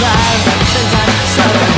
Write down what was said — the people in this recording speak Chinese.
在，现在，现在。